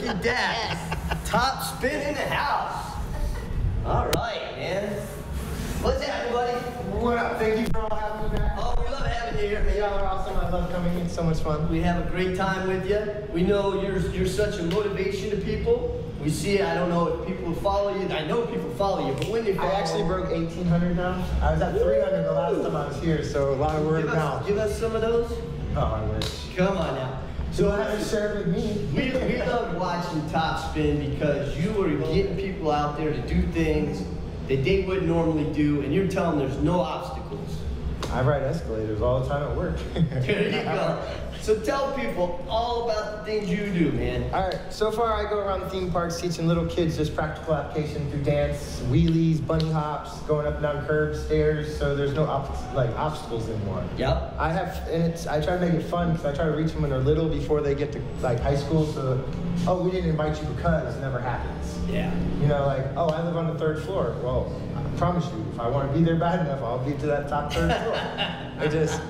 Look at that. Top spin in the house. All right, man. What's happening, buddy? What up? Thank you for all having me back. Oh, we love having you here, man. Y'all are awesome. I love coming in. So much fun. We have a great time with you. We know you're you're such a motivation to people. We see it. I don't know if people follow you. I know people follow you, but when they follow, I actually broke 1,800 now. I was at 300 the last time I was here, so a lot of word give of mouth. give us some of those. Oh, I wish. Come on now. So So I have to share with me. we, we love watching Top Spin because you are getting people out there to do things that they wouldn't normally do, and you're telling them there's no obstacles. I ride escalators all the time at work. There you go. So tell people all about the things you do, man. All right, so far I go around theme parks teaching little kids just practical application through dance, wheelies, bunny hops, going up and down curbs, stairs, so there's no ob- like obstacles anymore. Yep. I have, and it's, I try to make it fun because I try to reach them when they're little before they get to like high school. So, oh, we didn't invite you because it never happens. Yeah. You know, like, oh, I live on the third floor. Well, I promise you, if I want to be there bad enough, I'll be to that top third floor. I just,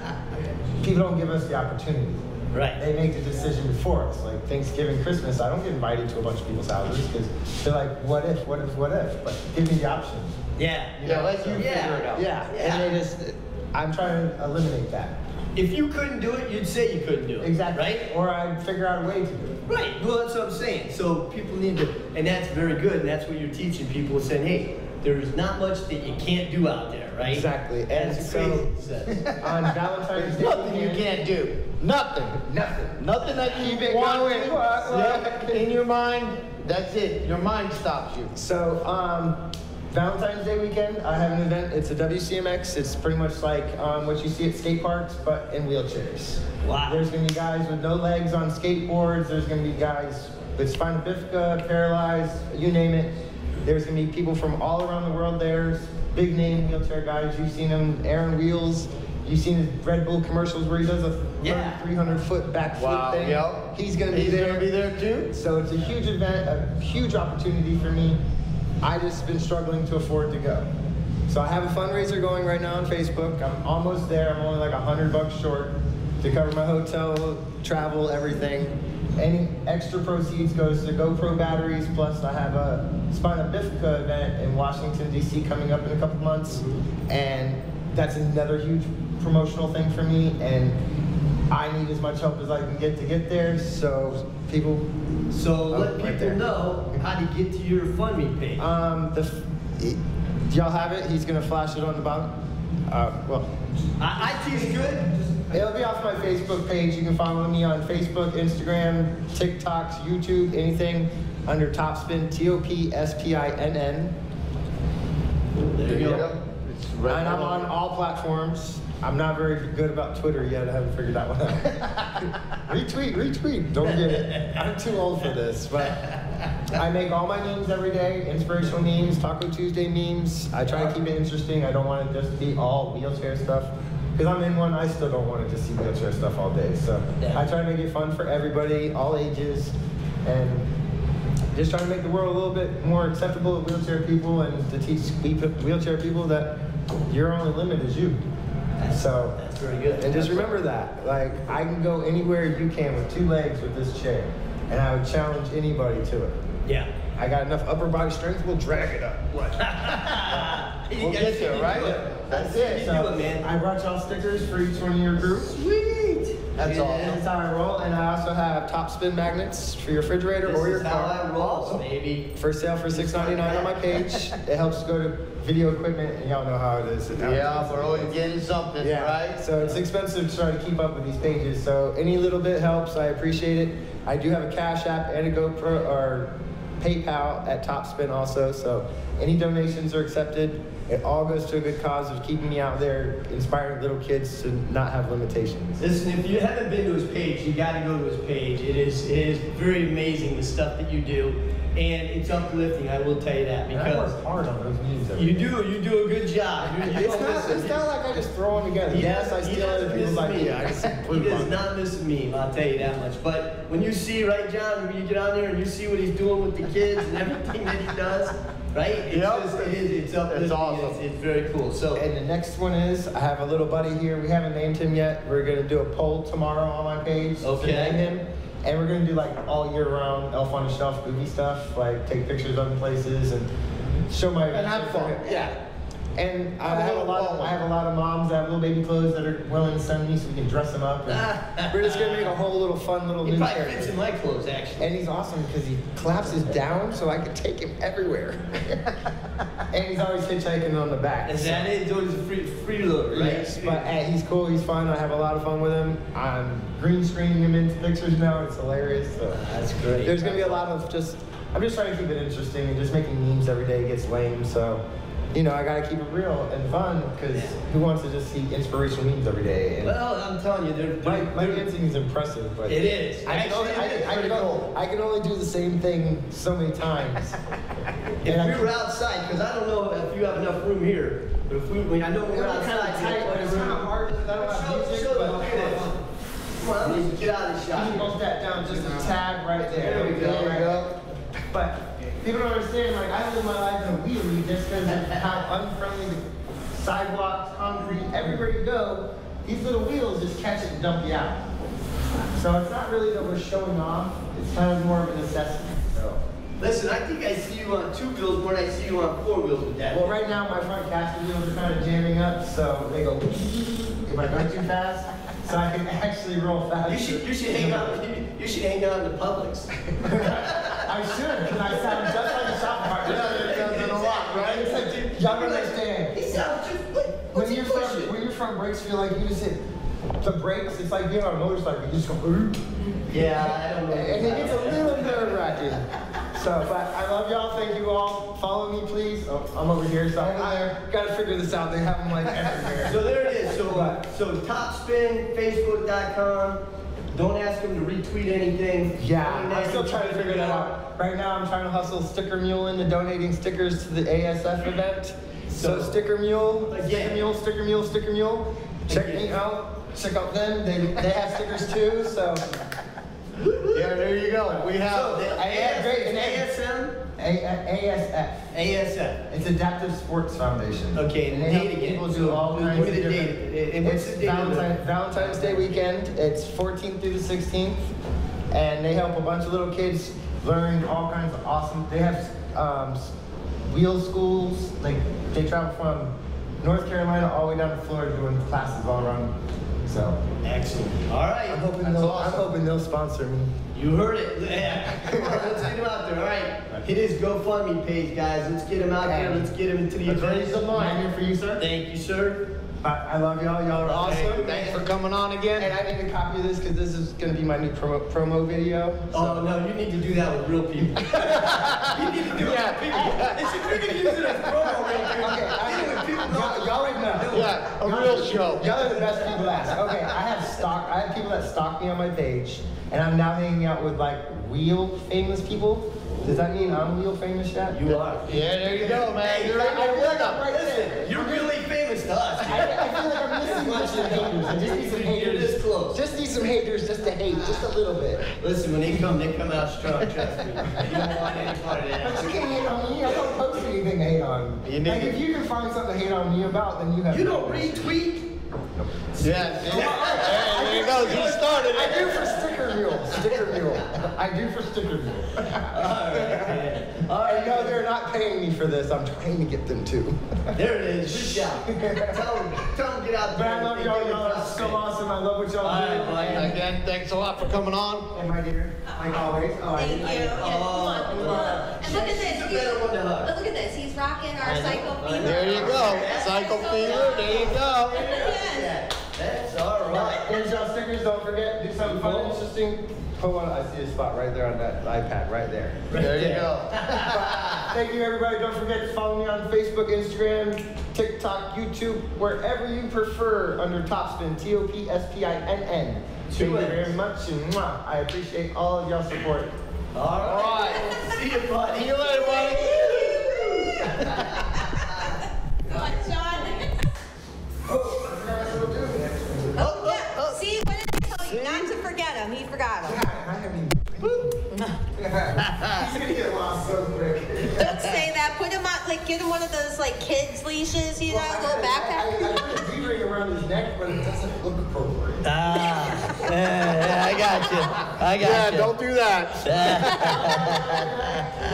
people don't give us the opportunity. Right. They make the decision before us. Like Thanksgiving, Christmas, I don't get invited to a bunch of people's houses because they're like, what if, what if, what if? But give me the option. Yeah. You Yeah, let you so- figure Yeah. it out. Yeah. Yeah. And they just, I'm trying to eliminate that. If you couldn't do it, you'd say you couldn't do it. Exactly. Right? Or I'd figure out a way to do it. Right. Well, that's what I'm saying. So people need to, and that's very good, and that's what you're teaching people, saying, hey, there's not much that you can't do out there, right? Exactly. And That's so- says. On Valentine's Day. Nothing you can't do. Nothing. Nothing. Nothing that you Keep want going. to. What, what? Yep. In your mind, that's it. Your mind stops you. So, um, Valentine's Day weekend, I have an event. It's a WCMX. It's pretty much like um, what you see at skate parks, but in wheelchairs. Wow. There's gonna be guys with no legs on skateboards. There's gonna be guys with spina bifida, paralyzed, you name it. There's gonna be people from all around the world there. Big name wheelchair guys. You've seen them, Aaron Wheelz. You've seen his Red Bull commercials where he does a Yeah. 300 foot backflip Wow, thing. yep. He's gonna be He's there. gonna be there too. So it's a huge event, a huge opportunity for me. I just been struggling to afford to go. So I have a fundraiser going right now on Facebook. I'm almost there. I'm only like a hundred bucks short to cover my hotel, travel, everything. Any extra proceeds goes to GoPro batteries. Plus, I have a Spina Bifida event in Washington D.C. coming up in a couple months, and that's another huge promotional thing for me. And I need as much help as I can get to get there. So people So Oh, let right people there. know how to get to your funding page. Um, the, do y'all have it? He's gonna flash it on the bottom. Uh, well, I, IT is good. It'll be off my Facebook page. You can follow me on Facebook, Instagram, TikToks, YouTube, anything under Topspin, T-O-P-S-P-I-N-N. There you go. It's right And I'm on all platforms. I'm not very good about Twitter yet. I haven't figured that one out. retweet, retweet. Don't get it. I'm too old for this, but I make all my memes every day. Inspirational memes, Taco Tuesday memes. I try to keep it interesting. I don't want it just to be all wheelchair stuff. Because I'm in one, I still don't want to just see wheelchair stuff all day. So Yeah. I try to make it fun for everybody, all ages, and just trying to make the world a little bit more acceptable to wheelchair people and to teach wheelchair people that your only limit is you. So, That's very good. and just remember that. Like, I can go anywhere you can with two legs with this chair, and I would challenge anybody to it. Yeah. I got enough upper body strength, we'll drag it up. What? You We'll guys get there, you right? That's it. do it, man. I brought y'all stickers for each one of your groups. Sweet. That's Yeah. awesome. That's how I roll, and I also have top spin magnets for your refrigerator This or your is how. I roll, baby. For sale for $6.99 on my page. It helps go to video equipment, and y'all know how it is. Yeah, we're always getting something, Yeah, right? so it's expensive to try to keep up with these pages. So any little bit helps. I appreciate it. I do have a Cash App and a GoPro or PayPal at Topspin also. So any donations are accepted. It all goes to a good cause of keeping me out there, inspiring little kids to not have limitations. Listen, if you haven't been to his page, you got to go to his page. It is it is very amazing the stuff that you do, and it's uplifting. I will tell you that And I because work hard on those memes. you do you do a good job. You, you It's don't it's not like I just throw them together. Yes, I does- he steal doesn't other people's miss a idea. meme. I just He does not miss a meme, I'll tell you that much. But when you see, right, John, when you get on there and you see what he's doing with the kids and everything that he does, right? It's Yep. just, it is, it's uplifting. It's awesome. It's, it's very cool. So, And the next one is I have a little buddy here. We haven't named him yet. We're gonna do a poll tomorrow on my page to Okay. name him. And we're gonna do like all year round Elf on the Shelf goofy stuff, like take pictures of places and show my And have fun, yeah. And I Have a have a lot of I have a lot of moms that have little baby clothes that are willing to send me so we can dress them up. And we're just gonna make a whole little fun little He new probably character. fits in my clothes, actually. And he's awesome because he collapses down so I can take him everywhere. and he's always hitchhiking on the back. Is that it? He's always a free, freeloader, right? Yes, but uh, he's cool, he's fun, I have a lot of fun with him. I'm green screening him into pictures now, it's hilarious. So. That's great. There's gonna be a lot of just, I'm just trying to keep it interesting and just making memes every day gets lame, so, you know, I gotta keep it real and fun because Yeah. who wants to just see inspirational memes every day? And Well, I'm telling you, they're, my, they're, my they're- dancing is impressive, but. It is. I can, only, I, can, I, can only. I can only do the same thing so many times. If we were outside, because I don't know if you have enough room here, but if we, I mean, I know we're It'll be kinda outside. tight, but it's kinda hard because I don't have Show- music, show but- look at this. Come on, let me get out of the You shot. bump that down just a tad right there. There we go. There we go. But people don't understand, like, I live my life in a wheelie just because of how unfriendly the sidewalks, concrete, everywhere you go, these little wheels just catch it and dump you out. So it's not really that we're showing off, it's kind of more of a necessity, so. Listen, I think I see you on two wheels more than I see you on four wheels with that. Well, right now, my front caster wheels are kind of jamming up, so they go if I go too fast, so I can actually roll fast. You should, you should hang out, you, you should hang out in the Publix. I should, because I sound just like a shop partner. Yeah, it does in a lot, right? It's like, y'all don't understand. He sounds just like, what's When he your front, pushing? when your front brakes feel like you just hit the brakes, it's like being on a motorcycle. You just go, "Oop." Yeah, I don't know. and it gets a little nerve wracking. So, but I love y'all. Thank you all. Follow me, please. Oh, I'm over here, so I gotta figure this out. They have them like everywhere. So there it is. So, so Topspin, Facebook.com. Don't ask him to retweet anything. Yeah, I'm still trying to figure that out. Right now, I'm trying to hustle Sticker Mule into donating stickers to the ASF event. So, So- Sticker Mule, Sticker Mule, Sticker Mule, Sticker Mule. Check me out. Check out them. They, they have stickers too. So, Yeah, there you go. We So have, the I had great- AS, ASM, A- ASF. ASF. It's Adaptive Sports Foundation. Okay, and they help date again. People do all kinds of the different. date. And what's It's the date of the- Valentine, Valentine's Day weekend. It's 14th through the 16th, and they help a bunch of little kids learn all kinds of awesome. They have um, s- wheel schools. Like they travel from North Carolina all the way down to Florida doing classes all around. So Excellent. All right. I'm hoping That's they'll. awesome. I'm hoping they'll sponsor me. You heard it. Yeah. Come on, let's get him out there. All right. Hit his GoFundMe page, guys. Let's get him out there. Let's get him into the Let's raise event. the money. I'm here for you, sir. Thank you, sir. I, I love y'all. Y'all are awesome. thanks for coming on again. And I need a copy of this because this is going to be my new promo, promo video. Oh no, you need to do that with real people. you need to do it with people. If you're gonna use it as promo, man, Okay, I, do it with people. y'all, y'all would know. Yeah, a real show. Y'all are the best people to ask. Okay, I have stock. I have people that stalk me on my page, and I'm now hanging out with like real famous people. Does that mean I'm real famous yet? You are. Yeah, there you go, man. Hey, You're I- in there with them. Right there. Listen, you're really famous to us. I, I feel like I'm missing just some haters. I just need some haters. You're haters. this close. Just need some haters just to hate, just a little bit. Listen, when they come, they come out strong. Trust me. You don't want any part of But you can't hate on me. I don't anything to hate on. You need like if you can find something to hate on me about, then you have. You don't retweet. Yeah, see? Oh, hey, there you go. He started I do for sticker mule. Sticker mule. I do for sticker mule. All right, man. All I know they're not paying me for this. I'm trying to get them to. There it is. Good job. tell them, tell them get out But there. I love y'all. Y'all are so awesome. I love what y'all All do. right, buddy. Again, thanks a lot for coming on. And my dear, like always. Oh, I Thank you. Yeah, come on, come on. And look at this. She's a better one to hug. But look at this. He's rocking our I Cycle Fever. There you go. Cycle Fever. There you go. Yes. That's all right. Here's y'all stickers. Don't forget. Do something fun, and interesting. Hold on. I see a spot right there on that iPad. Right there. There you go. Thank you, everybody. Don't forget to follow me on Facebook, Instagram, TikTok, YouTube, wherever you prefer under Topspin, T O P S P I N N. Thank you very much, and mwah, I appreciate all of y'all's support. All right. See you, buddy. See you later, buddy. Come on, Sean. Oh, I forgot what I was. Oh. See, what did I tell you? Not to forget him. He forgot him. God, I haven't even. He's gonna get lost so quick. Don't say that. Put him on, like, get him one of those, like, kids' leashes, you know, Well, I- little I- backpack. I, I put a D-ring around his neck, but it doesn't look appropriate. Ah. Yeah, I got you. I got Yeah, you. don't do that.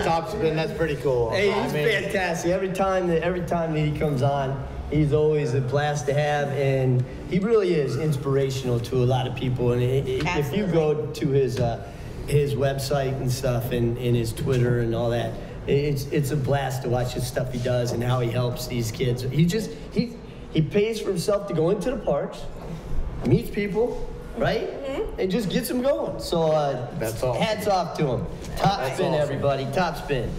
Top spin, that's pretty cool. Hey, I he's mean, fantastic. Every time that every time that he comes on, he's always a blast to have, and he really is inspirational to a lot of people. And i- i- if you go to his uh, his website and stuff, and, and his Twitter and all that, it's it's a blast to watch the stuff he does and how he helps these kids. He just he he pays for himself to go into the parks, meets people. Right, and just gets them going. So uh, That's awesome. hats off to him. Top That's spin, awesome. everybody. Top spin.